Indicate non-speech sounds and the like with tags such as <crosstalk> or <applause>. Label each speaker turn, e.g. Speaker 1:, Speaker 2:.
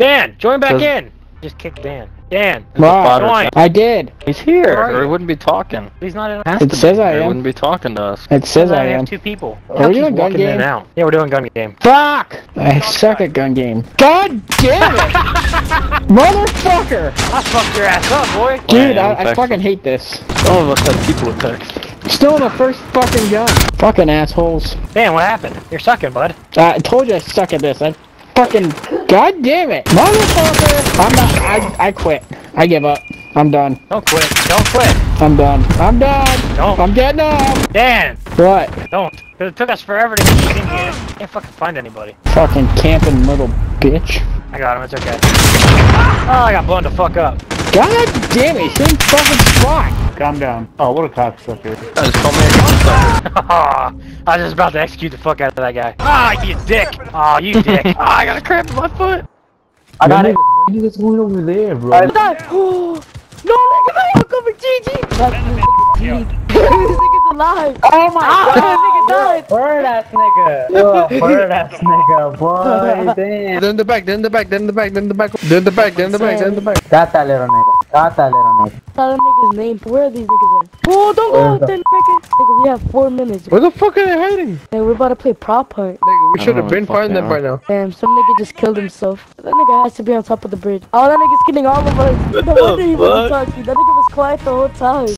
Speaker 1: Dan, join back
Speaker 2: Does-
Speaker 1: in. Just kick Dan. Dan,
Speaker 3: Wow.
Speaker 1: join.
Speaker 3: I did.
Speaker 2: He's here, or he wouldn't be talking.
Speaker 1: He's not in.
Speaker 2: Has
Speaker 3: It says
Speaker 2: be.
Speaker 3: I
Speaker 2: He wouldn't be talking to us.
Speaker 3: It says I
Speaker 1: have
Speaker 3: am.
Speaker 1: two people.
Speaker 3: Are we
Speaker 1: He's
Speaker 3: doing gun
Speaker 1: walking in
Speaker 3: game?
Speaker 1: and out. Yeah, we're doing gun game.
Speaker 3: Fuck! I suck at gun game. God damn it! <laughs> Motherfucker!
Speaker 1: I fucked your ass up, boy.
Speaker 3: Dude,
Speaker 2: Wow,
Speaker 3: I, I fucking hate this.
Speaker 2: Some of us have people with text.
Speaker 3: Still the first fucking gun. Fucking assholes.
Speaker 1: Dan, what happened? You're sucking, bud.
Speaker 3: Uh, I told you I suck at this. I fucking. God damn it! Motherfucker! I'm not. I, I quit. I give up. I'm done.
Speaker 1: Don't quit. Don't quit.
Speaker 3: I'm done. I'm done.
Speaker 1: Don't.
Speaker 3: I'm getting up.
Speaker 1: Dan,
Speaker 3: What?
Speaker 1: don't. 'Cause it took us forever to get in here. Can't fucking find anybody.
Speaker 3: Fucking camping little bitch.
Speaker 1: I got him. It's okay. Oh, I got blown the fuck up.
Speaker 3: God damn it! Same fucking spot.
Speaker 4: Calm down. Oh, what a cocksucker.
Speaker 2: Just call me a cocksucker.
Speaker 1: I was just about to execute the fuck out of that guy. Ah, you dick. Oh, you <laughs> dick. Ah, I got a cramp in my foot.
Speaker 4: I got it. What are you guys going over there, bro? <gasps>
Speaker 5: no, nigga, I'm coming, GG. That's GG. <laughs> this nigga's alive.
Speaker 4: Oh my
Speaker 5: Ah, this nigga died.
Speaker 4: Bird ass nigga. Yo, bird ass nigga, boy. <laughs> Damn.
Speaker 6: Then the back, then the back, then the back, then the back, then the back, then the back, then the back.
Speaker 4: Got that little nigga. Got that little nigga.
Speaker 5: Tell that nigga's name. Where are these niggas at? Oh, don't go out there, nigga. Nigga, we have four minutes.
Speaker 6: Where the fuck are they hiding?
Speaker 5: Hey, we're about to play prop hunt.
Speaker 6: Nigga, we should have been
Speaker 2: fuck
Speaker 6: finding them
Speaker 2: yeah.
Speaker 6: by now.
Speaker 5: Damn, some nigga just killed himself. That nigga has to be on top of the bridge. Oh, that nigga's killing all of us. No wonder he wasn't talking. That nigga was quiet the whole time.